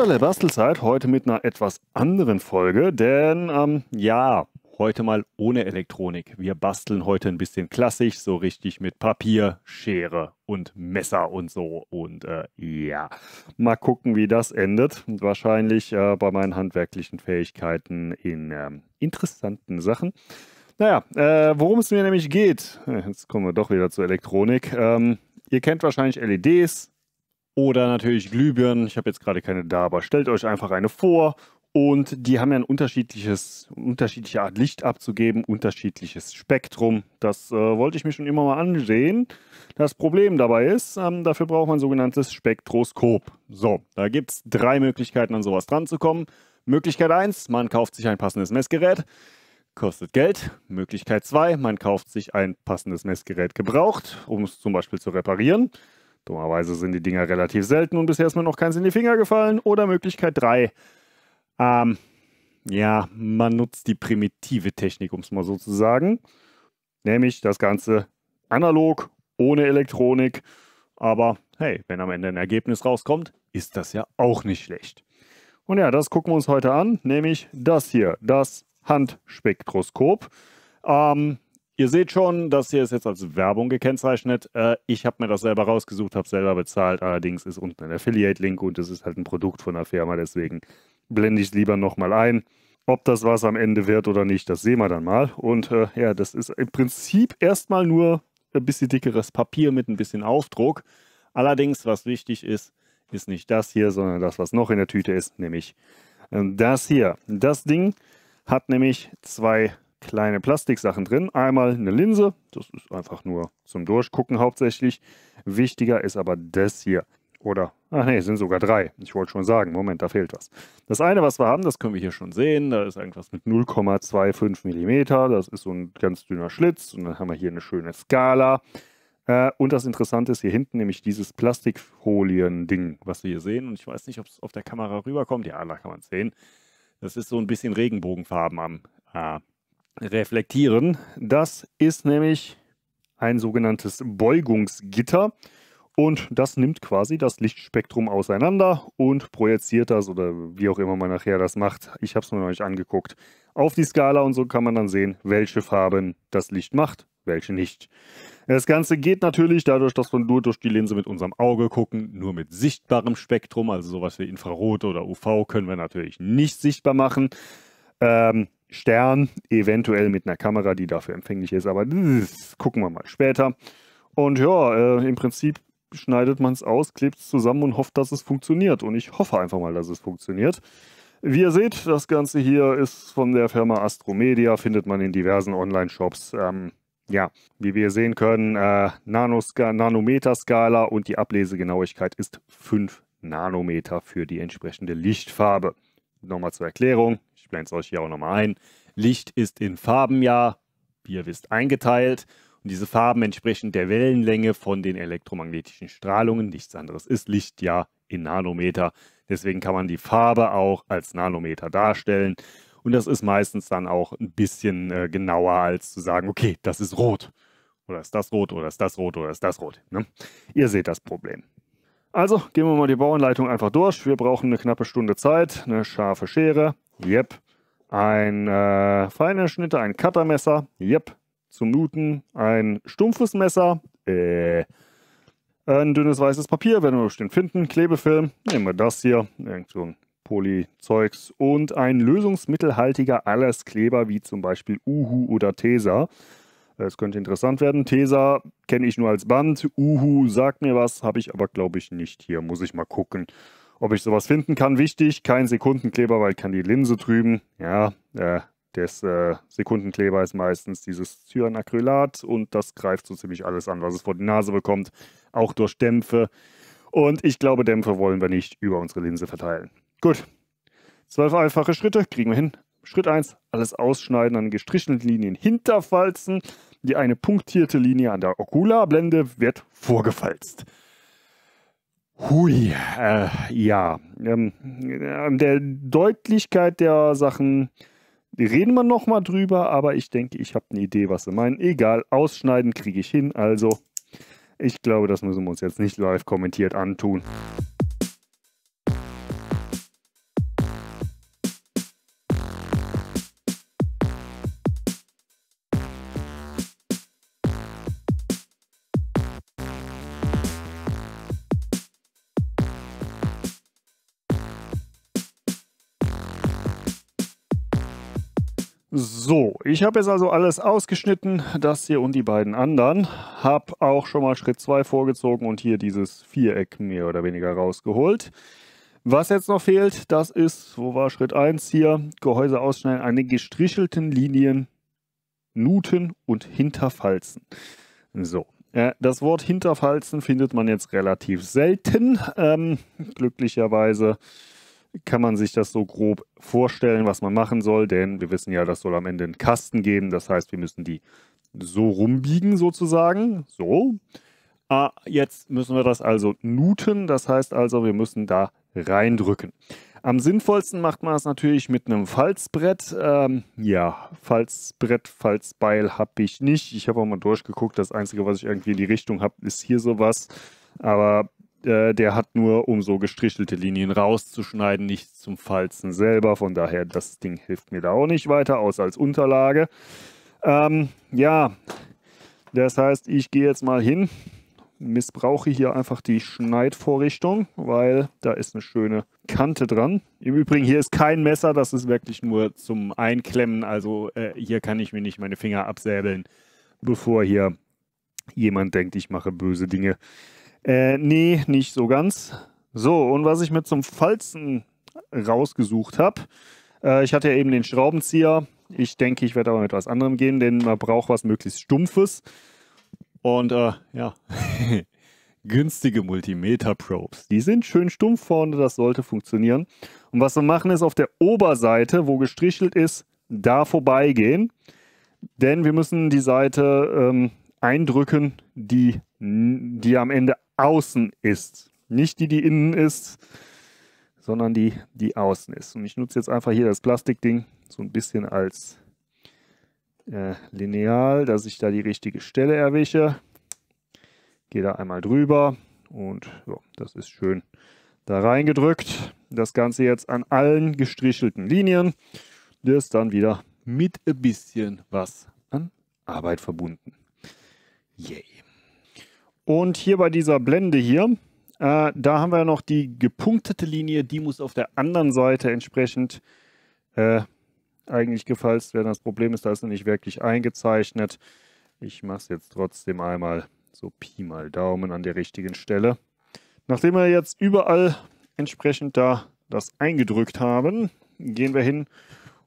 Todderle Bastelzeit, heute mit einer etwas anderen Folge, denn ähm, ja, heute mal ohne Elektronik. Wir basteln heute ein bisschen klassisch, so richtig mit Papier, Schere und Messer und so. Und äh, ja, mal gucken, wie das endet. wahrscheinlich äh, bei meinen handwerklichen Fähigkeiten in ähm, interessanten Sachen. Naja, äh, worum es mir nämlich geht, jetzt kommen wir doch wieder zur Elektronik. Ähm, ihr kennt wahrscheinlich LEDs oder natürlich Glühbirnen. Ich habe jetzt gerade keine da, aber stellt euch einfach eine vor und die haben ja ein unterschiedliches, unterschiedliche Art Licht abzugeben, unterschiedliches Spektrum. Das äh, wollte ich mir schon immer mal ansehen. Das Problem dabei ist, ähm, dafür braucht man ein sogenanntes Spektroskop. So, da gibt es drei Möglichkeiten, an sowas dran zu kommen. Möglichkeit 1, man kauft sich ein passendes Messgerät. Kostet Geld. Möglichkeit 2, man kauft sich ein passendes Messgerät gebraucht, um es zum Beispiel zu reparieren. Dummerweise sind die Dinger relativ selten und bisher ist mir noch keins in die Finger gefallen. Oder Möglichkeit 3, ähm, ja, man nutzt die primitive Technik, um es mal so zu sagen. Nämlich das Ganze analog, ohne Elektronik. Aber hey, wenn am Ende ein Ergebnis rauskommt, ist das ja auch nicht schlecht. Und ja, das gucken wir uns heute an, nämlich das hier, das Handspektroskop. Ähm, ihr seht schon, das hier ist jetzt als Werbung gekennzeichnet. Äh, ich habe mir das selber rausgesucht, habe selber bezahlt. Allerdings ist unten ein Affiliate-Link und es ist halt ein Produkt von der Firma, deswegen blende ich es lieber nochmal ein. Ob das was am Ende wird oder nicht, das sehen wir dann mal. Und äh, ja, das ist im Prinzip erstmal nur ein bisschen dickeres Papier mit ein bisschen Aufdruck. Allerdings, was wichtig ist, ist nicht das hier, sondern das, was noch in der Tüte ist, nämlich äh, das hier. Das Ding hat nämlich zwei kleine Plastiksachen drin. Einmal eine Linse, das ist einfach nur zum Durchgucken hauptsächlich. Wichtiger ist aber das hier. Oder, ach nee, es sind sogar drei. Ich wollte schon sagen, Moment, da fehlt was. Das eine, was wir haben, das können wir hier schon sehen. Da ist irgendwas mit 0,25 mm. Das ist so ein ganz dünner Schlitz. Und dann haben wir hier eine schöne Skala. Äh, und das Interessante ist hier hinten nämlich dieses Plastikfolien-Ding, was wir hier sehen. Und ich weiß nicht, ob es auf der Kamera rüberkommt. Ja, da kann man es sehen. Das ist so ein bisschen Regenbogenfarben am äh, Reflektieren. Das ist nämlich ein sogenanntes Beugungsgitter. Und das nimmt quasi das Lichtspektrum auseinander und projiziert das oder wie auch immer man nachher das macht. Ich habe es mir noch nicht angeguckt. Auf die Skala und so kann man dann sehen, welche Farben das Licht macht, welche nicht. Das Ganze geht natürlich dadurch, dass wir nur durch die Linse mit unserem Auge gucken, nur mit sichtbarem Spektrum, also sowas wie Infrarot oder UV können wir natürlich nicht sichtbar machen. Ähm, Stern, eventuell mit einer Kamera, die dafür empfänglich ist, aber das gucken wir mal später. Und ja, äh, im Prinzip schneidet man es aus, klebt es zusammen und hofft, dass es funktioniert. Und ich hoffe einfach mal, dass es funktioniert. Wie ihr seht, das Ganze hier ist von der Firma Astromedia, findet man in diversen Online-Shops. Ähm, ja, wie wir sehen können, äh, Nanometer-Skala und die Ablesegenauigkeit ist 5 Nanometer für die entsprechende Lichtfarbe. Nochmal zur Erklärung, blende es euch hier auch nochmal ein. Licht ist in Farben ja, wie ihr wisst, eingeteilt und diese Farben entsprechen der Wellenlänge von den elektromagnetischen Strahlungen. Nichts anderes ist Licht ja in Nanometer. Deswegen kann man die Farbe auch als Nanometer darstellen. Und das ist meistens dann auch ein bisschen äh, genauer, als zu sagen, okay, das ist rot. Oder ist das rot, oder ist das rot, oder ist das rot. Ne? Ihr seht das Problem. Also gehen wir mal die Bauanleitung einfach durch. Wir brauchen eine knappe Stunde Zeit, eine scharfe Schere, yep. Ein äh, feiner Schnitte, ein Cuttermesser, yep zum Nuten ein stumpfes Messer, äh, ein dünnes weißes Papier, werden wir bestimmt finden, Klebefilm, nehmen wir das hier, irgend so ein Polyzeugs und ein lösungsmittelhaltiger Allerskleber wie zum Beispiel Uhu oder Tesa. Es könnte interessant werden. Tesa kenne ich nur als Band. Uhu sagt mir was, habe ich aber glaube ich nicht hier. Muss ich mal gucken, ob ich sowas finden kann. Wichtig, kein Sekundenkleber, weil kann die Linse trüben. Ja, äh, des äh, Sekundenkleber ist meistens dieses Cyanacrylat und das greift so ziemlich alles an, was es vor die Nase bekommt, auch durch Dämpfe. Und ich glaube, Dämpfe wollen wir nicht über unsere Linse verteilen. Gut, zwölf einfache Schritte kriegen wir hin. Schritt 1, alles ausschneiden an gestrichelten Linien hinterfalzen. Die eine punktierte Linie an der Okularblende wird vorgefalzt. Hui, äh, ja. Ähm, an der Deutlichkeit der Sachen reden wir nochmal drüber, aber ich denke, ich habe eine Idee, was sie meinen. Egal, ausschneiden kriege ich hin. Also, ich glaube, das müssen wir uns jetzt nicht live kommentiert antun. So, ich habe jetzt also alles ausgeschnitten, das hier und die beiden anderen. Habe auch schon mal Schritt 2 vorgezogen und hier dieses Viereck mehr oder weniger rausgeholt. Was jetzt noch fehlt, das ist, wo war Schritt 1 hier, Gehäuse ausschneiden, eine gestrichelten Linien, Nuten und Hinterfalzen. So, äh, das Wort Hinterfalzen findet man jetzt relativ selten, ähm, glücklicherweise kann man sich das so grob vorstellen, was man machen soll, denn wir wissen ja, das soll am Ende einen Kasten geben. Das heißt, wir müssen die so rumbiegen sozusagen. So. Ah, jetzt müssen wir das also nuten. Das heißt also, wir müssen da reindrücken. Am sinnvollsten macht man es natürlich mit einem Falzbrett. Ähm, ja, Falzbrett, Falzbeil habe ich nicht. Ich habe auch mal durchgeguckt. Das Einzige, was ich irgendwie in die Richtung habe, ist hier sowas. Aber äh, der hat nur, um so gestrichelte Linien rauszuschneiden, nicht zum Falzen selber. Von daher, das Ding hilft mir da auch nicht weiter, außer als Unterlage. Ähm, ja, das heißt, ich gehe jetzt mal hin, missbrauche hier einfach die Schneidvorrichtung, weil da ist eine schöne Kante dran. Im Übrigen, hier ist kein Messer, das ist wirklich nur zum Einklemmen. Also äh, hier kann ich mir nicht meine Finger absäbeln, bevor hier jemand denkt, ich mache böse Dinge. Äh, nee, nicht so ganz. So, und was ich mir zum Falzen rausgesucht habe, äh, ich hatte ja eben den Schraubenzieher. Ich denke, ich werde aber mit etwas anderem gehen, denn man braucht was möglichst Stumpfes. Und äh, ja, günstige Multimeter-Probes. Die sind schön stumpf vorne, das sollte funktionieren. Und was wir machen, ist auf der Oberseite, wo gestrichelt ist, da vorbeigehen. Denn wir müssen die Seite ähm, eindrücken, die, die am Ende außen ist. Nicht die, die innen ist, sondern die, die außen ist. Und ich nutze jetzt einfach hier das Plastikding so ein bisschen als äh, Lineal, dass ich da die richtige Stelle erwische. Gehe da einmal drüber und ja, das ist schön da reingedrückt. Das Ganze jetzt an allen gestrichelten Linien. Das ist dann wieder mit ein bisschen was an Arbeit verbunden. Yay. Und hier bei dieser Blende hier, äh, da haben wir noch die gepunktete Linie, die muss auf der anderen Seite entsprechend äh, eigentlich gefalzt werden. Das Problem ist, da ist noch nicht wirklich eingezeichnet. Ich mache es jetzt trotzdem einmal so Pi mal Daumen an der richtigen Stelle. Nachdem wir jetzt überall entsprechend da das eingedrückt haben, gehen wir hin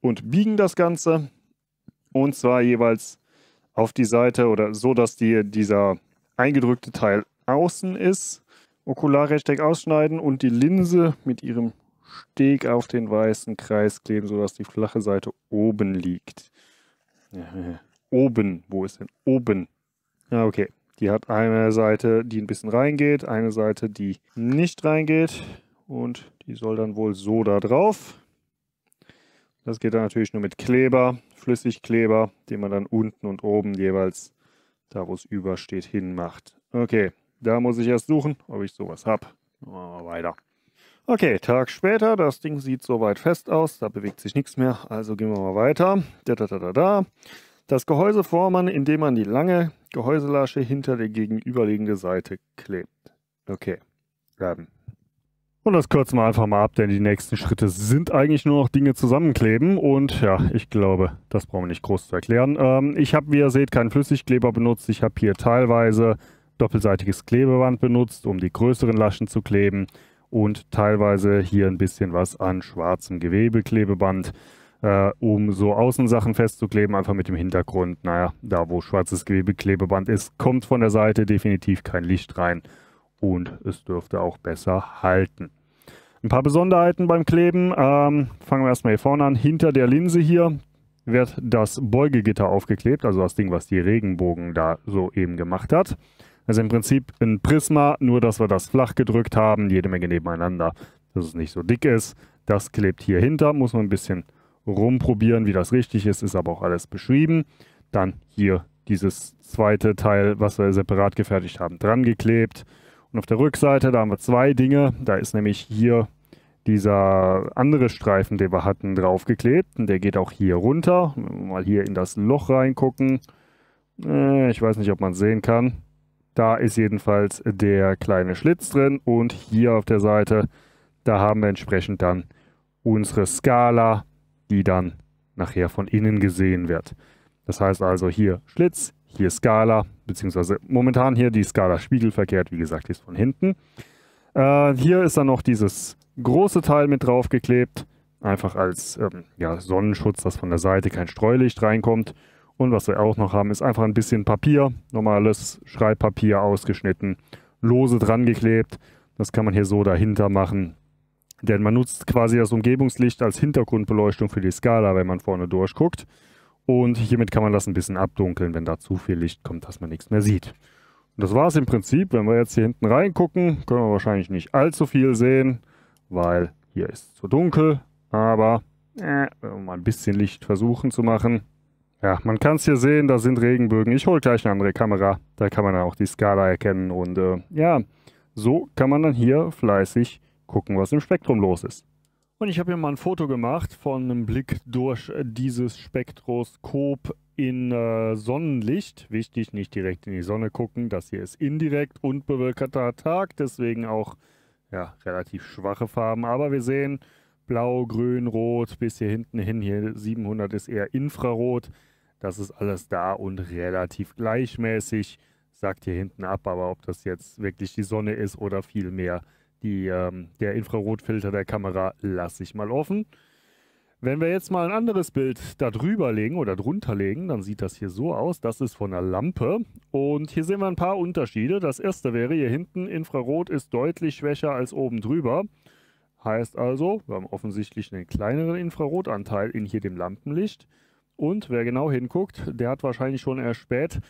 und biegen das Ganze. Und zwar jeweils auf die Seite oder so, dass die, dieser eingedrückte Teil außen ist. Okularrechteck ausschneiden und die Linse mit ihrem Steg auf den weißen Kreis kleben, sodass die flache Seite oben liegt. Ja, oben, wo ist denn oben? Ja, okay. Die hat eine Seite, die ein bisschen reingeht, eine Seite, die nicht reingeht und die soll dann wohl so da drauf. Das geht dann natürlich nur mit Kleber, Flüssigkleber, den man dann unten und oben jeweils da wo es übersteht, hinmacht. Okay, da muss ich erst suchen, ob ich sowas habe. Weiter. Okay, Tag später, das Ding sieht soweit fest aus, da bewegt sich nichts mehr, also gehen wir mal weiter. Da, da, da, da, da. Das Gehäuse formen, indem man die lange Gehäuselasche hinter der gegenüberliegende Seite klebt. Okay, ähm, und das kürzen wir einfach mal ab, denn die nächsten Schritte sind eigentlich nur noch Dinge zusammenkleben. Und ja, ich glaube, das brauchen wir nicht groß zu erklären. Ähm, ich habe, wie ihr seht, keinen Flüssigkleber benutzt. Ich habe hier teilweise doppelseitiges Klebeband benutzt, um die größeren Laschen zu kleben. Und teilweise hier ein bisschen was an schwarzem Gewebeklebeband, äh, um so Außensachen festzukleben, einfach mit dem Hintergrund. Naja, da wo schwarzes Gewebeklebeband ist, kommt von der Seite definitiv kein Licht rein und es dürfte auch besser halten. Ein paar Besonderheiten beim Kleben. Ähm, fangen wir erstmal hier vorne an. Hinter der Linse hier wird das Beugegitter aufgeklebt, also das Ding, was die Regenbogen da so eben gemacht hat. Also im Prinzip ein Prisma, nur dass wir das flach gedrückt haben, jede Menge nebeneinander, dass es nicht so dick ist. Das klebt hier hinter, muss man ein bisschen rumprobieren, wie das richtig ist, ist aber auch alles beschrieben. Dann hier dieses zweite Teil, was wir separat gefertigt haben, dran geklebt. Und auf der Rückseite, da haben wir zwei Dinge. Da ist nämlich hier dieser andere Streifen, den wir hatten, draufgeklebt. Und der geht auch hier runter. Mal hier in das Loch reingucken. Äh, ich weiß nicht, ob man es sehen kann. Da ist jedenfalls der kleine Schlitz drin. Und hier auf der Seite, da haben wir entsprechend dann unsere Skala, die dann nachher von innen gesehen wird. Das heißt also hier Schlitz, hier Skala, beziehungsweise momentan hier die Skala spiegelverkehrt, wie gesagt, ist von hinten. Äh, hier ist dann noch dieses große Teil mit draufgeklebt, einfach als ähm, ja, Sonnenschutz, dass von der Seite kein Streulicht reinkommt. Und was wir auch noch haben, ist einfach ein bisschen Papier, normales Schreibpapier ausgeschnitten, lose dran geklebt. Das kann man hier so dahinter machen. Denn man nutzt quasi das Umgebungslicht als Hintergrundbeleuchtung für die Skala, wenn man vorne durchguckt. Und hiermit kann man das ein bisschen abdunkeln, wenn da zu viel Licht kommt, dass man nichts mehr sieht. Und das war es im Prinzip. Wenn wir jetzt hier hinten reingucken, können wir wahrscheinlich nicht allzu viel sehen, weil hier ist es zu dunkel. Aber äh, wenn wir mal ein bisschen Licht versuchen zu machen. Ja, man kann es hier sehen, da sind Regenbögen. Ich hole gleich eine andere Kamera. Da kann man dann auch die Skala erkennen. Und äh, ja, so kann man dann hier fleißig gucken, was im Spektrum los ist. Und ich habe hier mal ein Foto gemacht von einem Blick durch dieses Spektroskop in äh, Sonnenlicht. Wichtig, nicht direkt in die Sonne gucken. Das hier ist indirekt und bewölkter Tag, deswegen auch ja, relativ schwache Farben. Aber wir sehen blau, grün, rot bis hier hinten hin. Hier 700 ist eher Infrarot. Das ist alles da und relativ gleichmäßig. Sagt hier hinten ab, aber ob das jetzt wirklich die Sonne ist oder vielmehr die, ähm, der Infrarotfilter der Kamera, lasse ich mal offen. Wenn wir jetzt mal ein anderes Bild da drüber legen oder drunter legen, dann sieht das hier so aus. Das ist von der Lampe. Und hier sehen wir ein paar Unterschiede. Das erste wäre hier hinten, Infrarot ist deutlich schwächer als oben drüber. Heißt also, wir haben offensichtlich einen kleineren Infrarotanteil in hier dem Lampenlicht. Und wer genau hinguckt, der hat wahrscheinlich schon erspäht,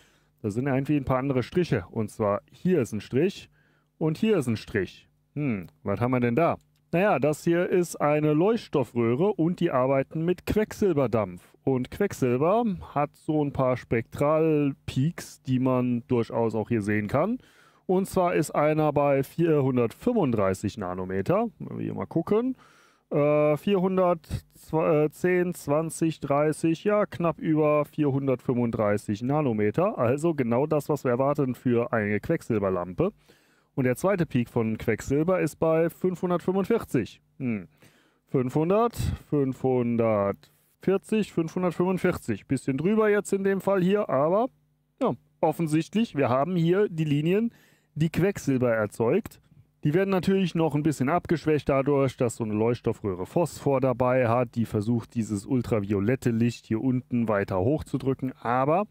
da sind irgendwie ein paar andere Striche. Und zwar hier ist ein Strich und hier ist ein Strich. Hm, was haben wir denn da? Naja, das hier ist eine Leuchtstoffröhre und die arbeiten mit Quecksilberdampf. Und Quecksilber hat so ein paar Spektralpeaks, die man durchaus auch hier sehen kann. Und zwar ist einer bei 435 Nanometer. Wenn wir hier mal gucken. Äh, 410, 20, 30, ja, knapp über 435 Nanometer. Also genau das, was wir erwarten für eine Quecksilberlampe. Und der zweite Peak von Quecksilber ist bei 545. Hm. 500, 540, 545. Bisschen drüber jetzt in dem Fall hier, aber ja, offensichtlich, wir haben hier die Linien, die Quecksilber erzeugt. Die werden natürlich noch ein bisschen abgeschwächt dadurch, dass so eine Leuchtstoffröhre Phosphor dabei hat, die versucht, dieses ultraviolette Licht hier unten weiter hochzudrücken. Aber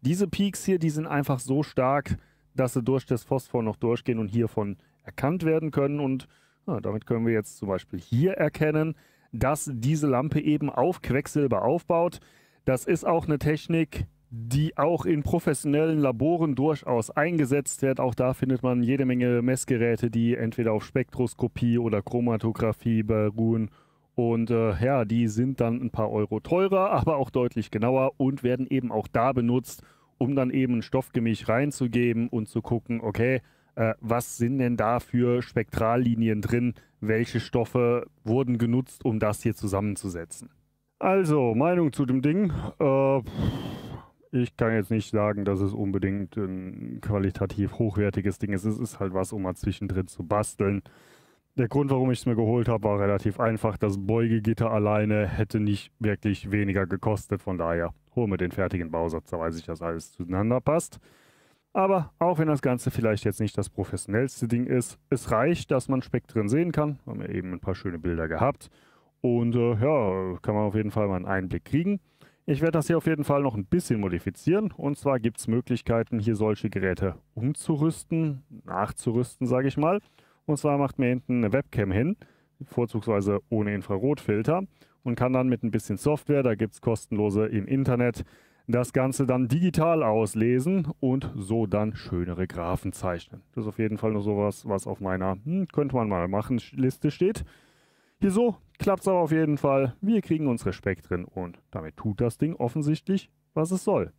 diese Peaks hier, die sind einfach so stark, dass sie durch das Phosphor noch durchgehen und hiervon erkannt werden können. Und ja, damit können wir jetzt zum Beispiel hier erkennen, dass diese Lampe eben auf Quecksilber aufbaut. Das ist auch eine Technik, die auch in professionellen Laboren durchaus eingesetzt wird. Auch da findet man jede Menge Messgeräte, die entweder auf Spektroskopie oder Chromatographie beruhen. Und äh, ja, die sind dann ein paar Euro teurer, aber auch deutlich genauer und werden eben auch da benutzt, um dann eben ein Stoffgemisch reinzugeben und zu gucken, okay, äh, was sind denn da für Spektrallinien drin? Welche Stoffe wurden genutzt, um das hier zusammenzusetzen? Also, Meinung zu dem Ding. Äh, ich kann jetzt nicht sagen, dass es unbedingt ein qualitativ hochwertiges Ding ist. Es ist halt was, um mal zwischendrin zu basteln. Der Grund, warum ich es mir geholt habe, war relativ einfach. Das Beugegitter alleine hätte nicht wirklich weniger gekostet. Von daher hole mir den fertigen Bausatz, da weiß ich, dass alles zueinander passt. Aber auch wenn das Ganze vielleicht jetzt nicht das professionellste Ding ist, es reicht, dass man Spektren sehen kann. Wir haben ja eben ein paar schöne Bilder gehabt. Und äh, ja, kann man auf jeden Fall mal einen Einblick kriegen. Ich werde das hier auf jeden Fall noch ein bisschen modifizieren. Und zwar gibt es Möglichkeiten, hier solche Geräte umzurüsten, nachzurüsten, sage ich mal. Und zwar macht mir hinten eine Webcam hin, vorzugsweise ohne Infrarotfilter und kann dann mit ein bisschen Software, da gibt es kostenlose im Internet, das Ganze dann digital auslesen und so dann schönere Graphen zeichnen. Das ist auf jeden Fall nur sowas, was auf meiner hm, könnte man mal machen Liste steht. Hier so klappt es aber auf jeden Fall. Wir kriegen uns Respekt drin und damit tut das Ding offensichtlich, was es soll.